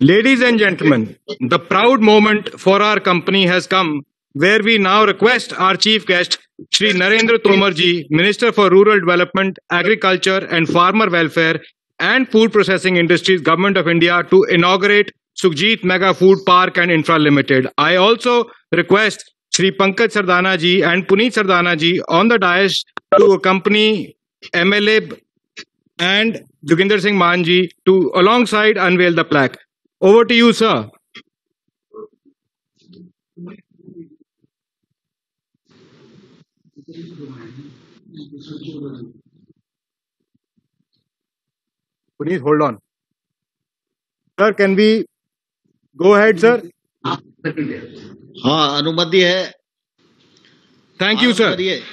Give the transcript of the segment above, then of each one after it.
Ladies and gentlemen, the proud moment for our company has come where we now request our chief guest, Shri Narendra Tomar ji, Minister for Rural Development, Agriculture and Farmer Welfare and Food Processing Industries, Government of India to inaugurate Sukhjit Mega Food Park and Infra Limited. I also request Shri Pankaj Sardana ji and Puneet Sardana ji on the dais to accompany MLA and Joginder Singh Manji to alongside unveil the plaque. Over to you, sir. Puneet, hold on. Sir, can we go ahead, sir? हाँ अनुमति है Thank you, आरंभ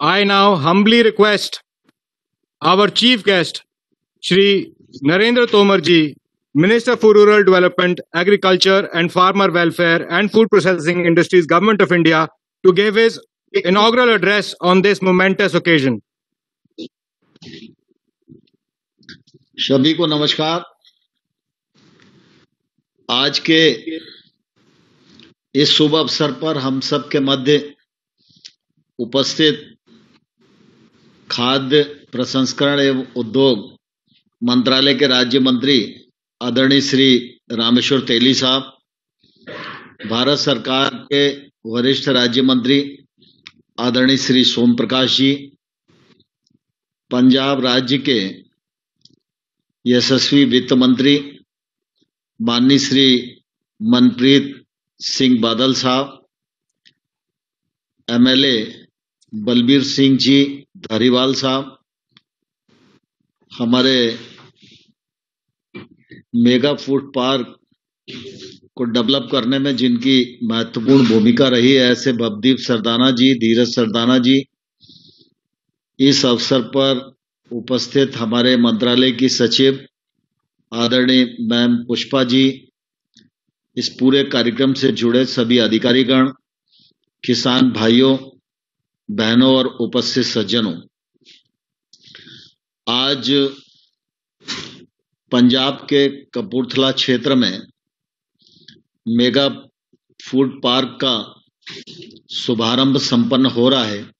I now humbly request our chief guest, Shri Narendra Tomar ji, Minister for Rural Development, Agriculture and Farmer Welfare and Food Processing Industries, Government of India, to give his inaugural address on this momentous occasion. सभी को नमस्कार आज के इस शुभ अवसर पर हम सब के मध्य उपस्थित खाद्य प्रसंस्करण एवं उद्योग मंत्रालय के राज्य मंत्री आदरणीय श्री रामेश्वर तेली साहब, भारत सरकार के वरिष्ठ राज्य मंत्री आदरणीय श्री सोम प्रकाश जी, पंजाब राज्य के यशस्वी वित्त मंत्री माननीय श्री मनप्रीत सिंह बादल साहब, एमएलए बलबीर सिंह जी धारीवाल साहब, हमारे मेगा फ़ूड पार्क को डेवलप करने में जिनकी महत्वपूर्ण भूमिका रही है, ऐसे भवदीप सरदाना जी, धीरज सरदाना जी, इस अवसर पर उपस्थित हमारे मंत्रालय की सचिव आदरणीय मैम पुष्पा जी, इस पूरे कार्यक्रम से जुड़े सभी अधिकारीगण, किसान भाइयों बहनों और उपस्थित सज्जनों, आज पंजाब के कपूरथला क्षेत्र में मेगा फ़ूड पार्क का शुभारंभ संपन्न हो रहा है।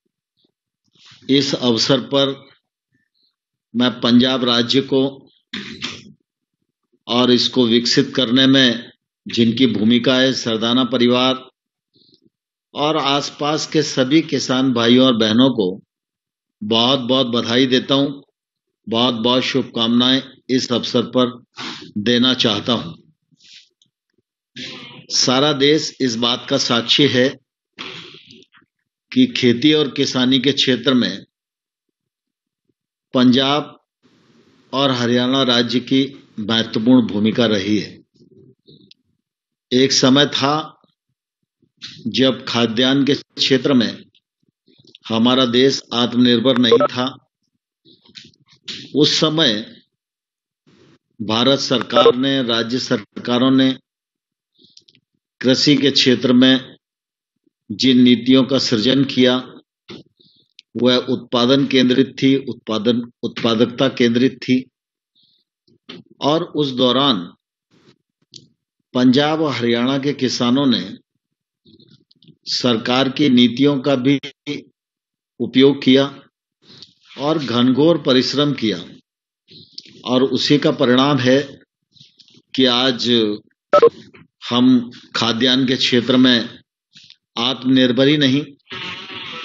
इस अवसर पर मैं पंजाब राज्य को और इसको विकसित करने में जिनकी भूमिका है, सरदाना परिवार और आसपास के सभी किसान भाइयों और बहनों को बहुत बहुत बधाई देता हूँ। बहुत बहुत शुभकामनाएँ इस अवसर पर देना चाहता हूँ। सारा देश इस बात का साक्षी है कि खेती और किसानी के क्षेत्र में पंजाब और हरियाणा राज्य की महत्वपूर्ण भूमिका रही है। एक समय था जब खाद्यान्न के क्षेत्र में हमारा देश आत्मनिर्भर नहीं था, उस समय भारत सरकार ने, राज्य सरकारों ने कृषि के क्षेत्र में जिन नीतियों का सृजन किया, वह उत्पादन केंद्रित थी, उत्पादन, उत्पादकता केंद्रित थी। और उस दौरान पंजाब और हरियाणा के किसानों ने सरकार की नीतियों का भी उपयोग किया और घनघोर परिश्रम किया। और उसी का परिणाम है कि आज हम खाद्यान्न के क्षेत्र में आत्मनिर्भर ही नहीं,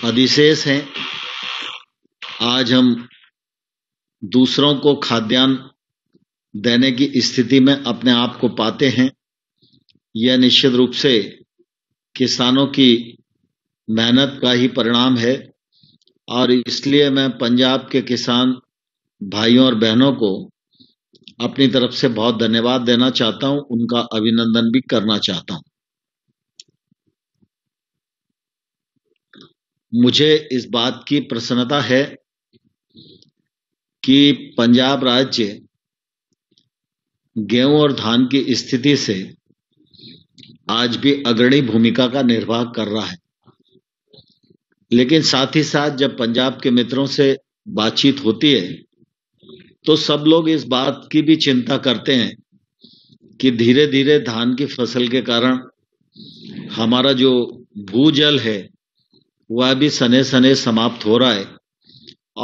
अधिशेष हैं। आज हम दूसरों को खाद्यान्न देने की स्थिति में अपने आप को पाते हैं। यह निश्चित रूप से किसानों की मेहनत का ही परिणाम है। और इसलिए मैं पंजाब के किसान भाइयों और बहनों को अपनी तरफ़ से बहुत धन्यवाद देना चाहता हूँ। उनका अभिनंदन भी करना चाहता हूँ। मुझे इस बात की प्रसन्नता है कि पंजाब राज्य गेहूँ और धान की स्थिति से आज भी अग्रणी भूमिका का निर्वाह कर रहा है। लेकिन साथ ही साथ जब पंजाब के मित्रों से बातचीत होती है तो सब लोग इस बात की भी चिंता करते हैं कि धीरे धीरे धान की फ़सल के कारण हमारा जो भूजल है, वह भी सने सने समाप्त हो रहा है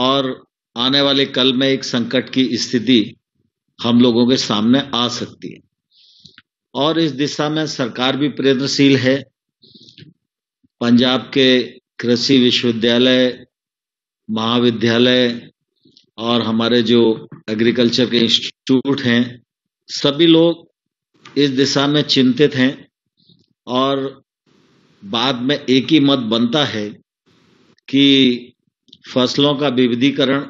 और आने वाले कल में एक संकट की स्थिति हम लोगों के सामने आ सकती है। और इस दिशा में सरकार भी प्रयत्नशील है। पंजाब के कृषि विश्वविद्यालय, महाविद्यालय और हमारे जो एग्रीकल्चर के इंस्टीट्यूट हैं, सभी लोग इस दिशा में चिंतित हैं और बाद में एक ही मत बनता है कि फ़सलों का विविधीकरण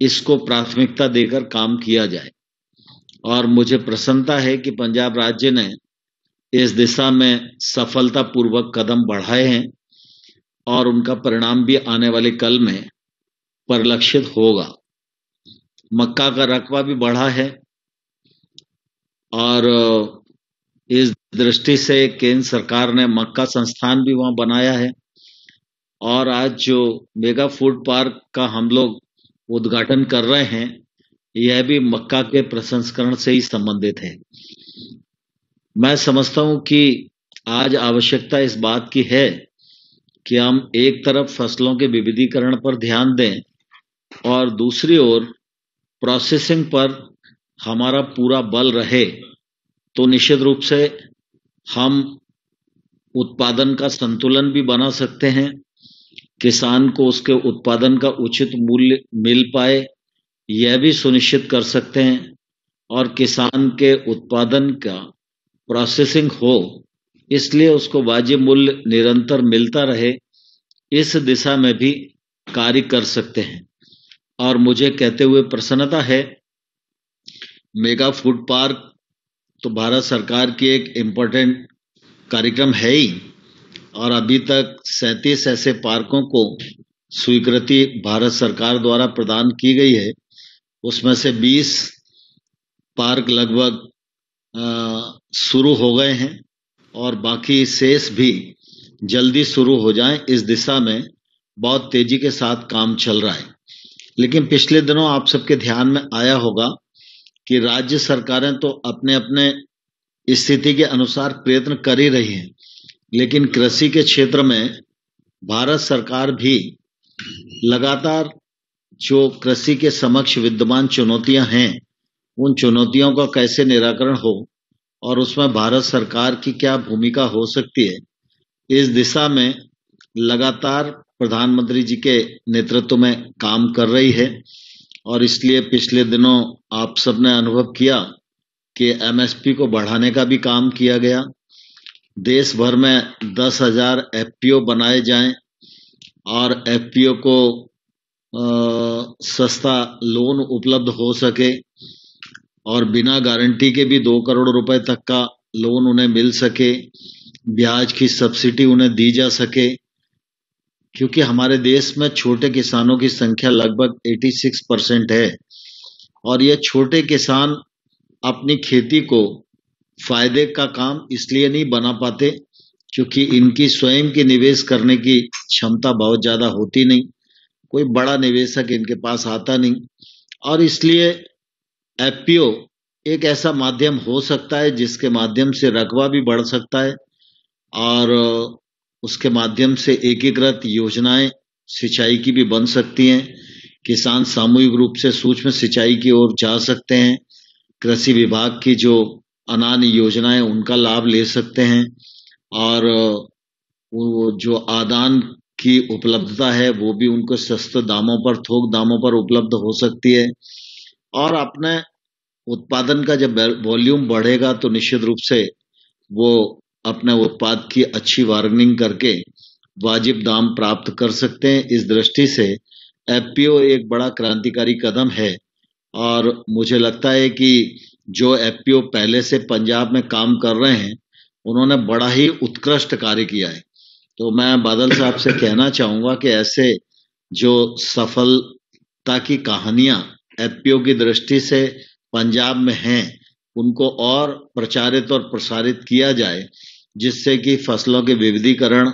इसको प्राथमिकता देकर काम किया जाए। और मुझे प्रसन्नता है कि पंजाब राज्य ने इस दिशा में सफलतापूर्वक कदम बढ़ाए हैं और उनका परिणाम भी आने वाले कल में परिलक्षित होगा। मक्का का रकबा भी बढ़ा है और इस दृष्टि से केंद्र सरकार ने मक्का संस्थान भी वहाँ बनाया है और आज जो मेगा फ़ूड पार्क का हम लोग उद्घाटन कर रहे हैं यह भी मक्का के प्रसंस्करण से ही संबंधित है। मैं समझता हूँ कि आज आवश्यकता इस बात की है कि हम एक तरफ़ फ़सलों के विविधीकरण पर ध्यान दें और दूसरी ओर प्रोसेसिंग पर हमारा पूरा बल रहे तो निश्चित रूप से हम उत्पादन का संतुलन भी बना सकते हैं, किसान को उसके उत्पादन का उचित मूल्य मिल पाए यह भी सुनिश्चित कर सकते हैं और किसान के उत्पादन का प्रोसेसिंग हो, इसलिए उसको वाजिब मूल्य निरंतर मिलता रहे, इस दिशा में भी कार्य कर सकते हैं। और मुझे कहते हुए प्रसन्नता है, मेगा फ़ूड पार्क तो भारत सरकार की एक इम्पोर्टेंट कार्यक्रम है ही, और अभी तक सैतीस ऐसे पार्कों को स्वीकृति भारत सरकार द्वारा प्रदान की गई है। उसमें से 20 पार्क लगभग शुरू हो गए हैं और बाकी शेष भी जल्दी शुरू हो जाएँ। इस दिशा में बहुत तेज़ी के साथ काम चल रहा है। लेकिन पिछले दिनों आप सबके ध्यान में आया होगा कि राज्य सरकारें तो अपने अपने स्थिति के अनुसार प्रयत्न कर ही रही हैं। लेकिन कृषि के क्षेत्र में भारत सरकार भी लगातार जो कृषि के समक्ष विद्यमान चुनौतियाँ हैं, उन चुनौतियों का कैसे निराकरण हो और उसमें भारत सरकार की क्या भूमिका हो सकती है, इस दिशा में लगातार प्रधानमंत्री जी के नेतृत्व में काम कर रही है। और इसलिए पिछले दिनों आप सबने अनुभव किया कि एमएसपी को बढ़ाने का भी काम किया गया। देश भर में दस हज़ार एफपीओ बनाए जाएँ और एफपीओ को सस्ता लोन उपलब्ध हो सके और बिना गारंटी के भी दो करोड़ रुपए तक का लोन उन्हें मिल सके, ब्याज की सब्सिडी उन्हें दी जा सके। क्योंकि हमारे देश में छोटे किसानों की संख्या लगभग 86 परसेंट है और ये छोटे किसान अपनी खेती को फ़ायदे का काम इसलिए नहीं बना पाते क्योंकि इनकी स्वयं की निवेश करने की क्षमता बहुत ज़्यादा होती नहीं। कोई बड़ा निवेशक इनके पास आता नहीं। और इसलिए एफपीओ एक ऐसा माध्यम हो सकता है जिसके माध्यम से रकबा भी बढ़ सकता है और उसके माध्यम से एकीकृत योजनाएँ सिंचाई की भी बन सकती हैं। किसान सामूहिक रूप से सूक्ष्म सिंचाई की ओर जा सकते हैं। कृषि विभाग की जो अनान योजनाएँ उनका लाभ ले सकते हैं। और वो जो आदान की उपलब्धता है, वो भी उनको सस्ते दामों पर, थोक दामों पर उपलब्ध हो सकती है। और अपने उत्पादन का जब वॉल्यूम बढ़ेगा तो निश्चित रूप से वो अपने उत्पाद की अच्छी वार्गनिंग करके वाजिब दाम प्राप्त कर सकते हैं। इस दृष्टि से एफपीओ एक बड़ा क्रांतिकारी कदम है और मुझे लगता है कि जो एफपीओ पहले से पंजाब में काम कर रहे हैं, उन्होंने बड़ा ही उत्कृष्ट कार्य किया है। तो मैं बादल साहब से कहना चाहूँगा कि ऐसे जो सफलता की कहानियाँ एफपीओ की दृष्टि से पंजाब में हैं, उनको और प्रचारित और प्रसारित किया जाए, जिससे कि फ़सलों के विविधीकरण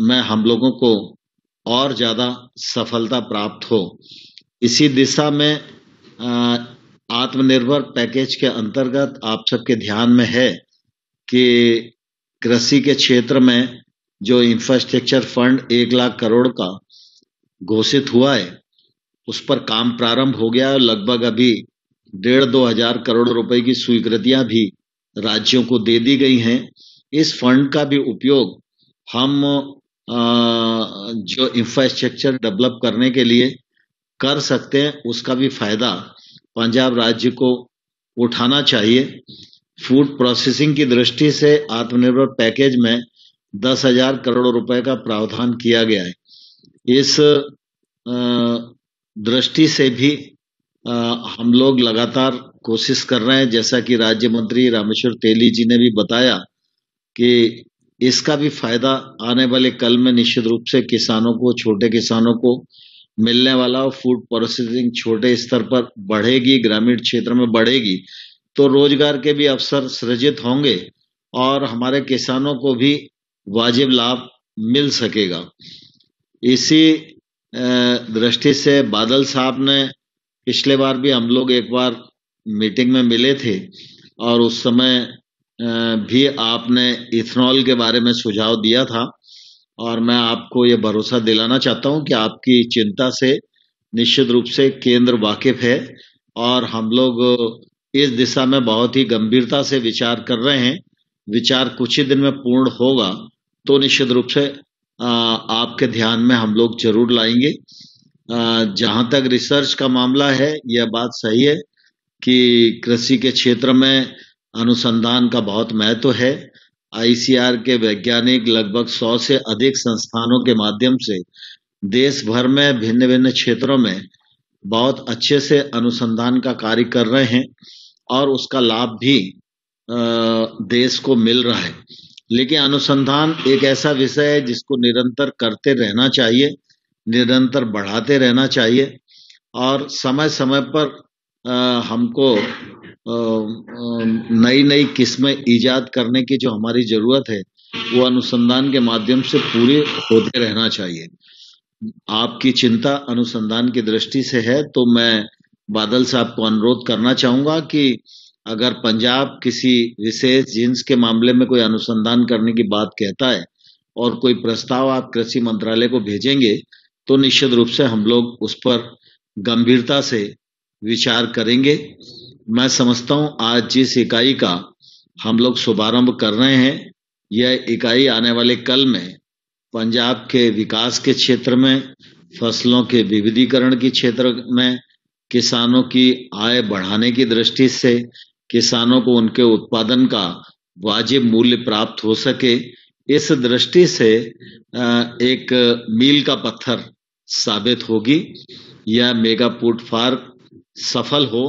में हम लोगों को और ज़्यादा सफलता प्राप्त हो। इसी दिशा में आत्मनिर्भर पैकेज के अंतर्गत आप सबके ध्यान में है कि कृषि के क्षेत्र में जो इंफ्रास्ट्रक्चर फंड एक लाख करोड़ का घोषित हुआ है, उस पर काम प्रारंभ हो गया। है लगभग अभी डेढ़ दो हज़ार करोड़ रुपए की स्वीकृतियाँ भी राज्यों को दे दी गई हैं। इस फंड का भी उपयोग हम जो इंफ्रास्ट्रक्चर डेवलप करने के लिए कर सकते हैं, उसका भी फ़ायदा पंजाब राज्य को उठाना चाहिए। फ़ूड प्रोसेसिंग की दृष्टि से आत्मनिर्भर पैकेज में दस हज़ार करोड़ रुपए का प्रावधान किया गया है। इस दृष्टि से भी हम लोग लगातार कोशिश कर रहे हैं, जैसा कि राज्य मंत्री रामेश्वर तेली जी ने भी बताया कि इसका भी फ़ायदा आने वाले कल में निश्चित रूप से किसानों को, छोटे किसानों को मिलने वाला फ़ूड प्रोसेसिंग छोटे स्तर पर बढ़ेगी, ग्रामीण क्षेत्र में बढ़ेगी तो रोज़गार के भी अवसर सृजित होंगे और हमारे किसानों को भी वाजिब लाभ मिल सकेगा। इसी दृष्टि से बादल साहब ने पिछले बार भी हम लोग एक बार मीटिंग में मिले थे और उस समय भी आपने इथेनॉल के बारे में सुझाव दिया था और मैं आपको ये भरोसा दिलाना चाहता हूँ कि आपकी चिंता से निश्चित रूप से केंद्र वाकिफ है और हम लोग इस दिशा में बहुत ही गंभीरता से विचार कर रहे हैं। विचार कुछ ही दिन में पूर्ण होगा तो निश्चित रूप से आपके ध्यान में हम लोग ज़रूर लाएँगे। जहाँ तक रिसर्च का मामला है, यह बात सही है कि कृषि के क्षेत्र में अनुसंधान का बहुत महत्व है। आईसीआर के वैज्ञानिक लगभग सौ से अधिक संस्थानों के माध्यम से देश भर में भिन्न भिन्न क्षेत्रों में बहुत अच्छे से अनुसंधान का कार्य कर रहे हैं और उसका लाभ भी देश को मिल रहा है। लेकिन अनुसंधान एक ऐसा विषय है जिसको निरंतर करते रहना चाहिए, निरंतर बढ़ाते रहना चाहिए और समय समय पर हमको नई नई किस्में ईजाद करने की जो हमारी ज़रूरत है, वो अनुसंधान के माध्यम से पूरी होते रहना चाहिए। आपकी चिंता अनुसंधान की दृष्टि से है तो मैं बादल साहब को अनुरोध करना चाहूँगा कि अगर पंजाब किसी विशेष जींस के मामले में कोई अनुसंधान करने की बात कहता है और कोई प्रस्ताव आप कृषि मंत्रालय को भेजेंगे तो निश्चित रूप से हम लोग उस पर गंभीरता से विचार करेंगे। मैं समझता हूँ आज जिस इकाई का हम लोग शुभारंभ कर रहे हैं, यह इकाई आने वाले कल में पंजाब के विकास के क्षेत्र में, फ़सलों के विविधीकरण के क्षेत्र में किसानों की आय बढ़ाने की दृष्टि से किसानों को उनके उत्पादन का वाजिब मूल्य प्राप्त हो सके, इस दृष्टि से एक मील का पत्थर साबित होगी। यह मेगा पुट फार्क सफल हो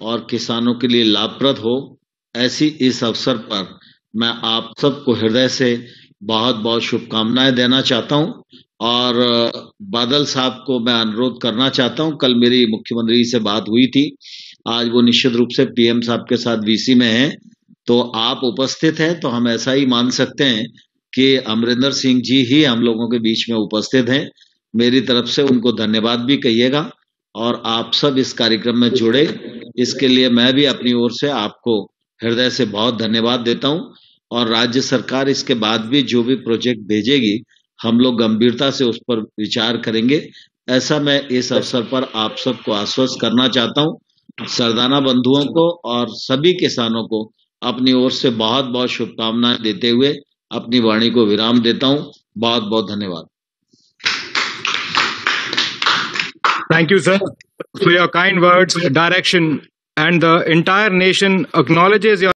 और किसानों के लिए लाभप्रद हो। ऐसी इस अवसर पर मैं आप सबको हृदय से बहुत बहुत शुभकामनाएँ देना चाहता हूँ। और बादल साहब को मैं अनुरोध करना चाहता हूँ, कल मेरी मुख्यमंत्री से बात हुई थी, आज वो निश्चित रूप से पीएम साहब के साथ वीसी में हैं तो आप उपस्थित हैं तो हम ऐसा ही मान सकते हैं कि अमरिंदर सिंह जी ही हम लोगों के बीच में उपस्थित हैं। मेरी तरफ़ से उनको धन्यवाद भी कहिएगा, और आप सब इस कार्यक्रम में जुड़े। इसके लिए मैं भी अपनी ओर से आपको हृदय से बहुत धन्यवाद देता हूँ, और राज्य सरकार इसके बाद भी जो भी प्रोजेक्ट भेजेगी हम लोग गंभीरता से उस पर विचार करेंगे। ऐसा मैं इस अवसर पर आप सबको आश्वस्त करना चाहता हूँ। सरदाना बंधुओं को और सभी किसानों को अपनी ओर से बहुत बहुत शुभकामनाएँ देते हुए अपनी वाणी को विराम देता हूँ। बहुत बहुत धन्यवाद। Thank you, sir, for your kind words, direction, and the entire nation acknowledges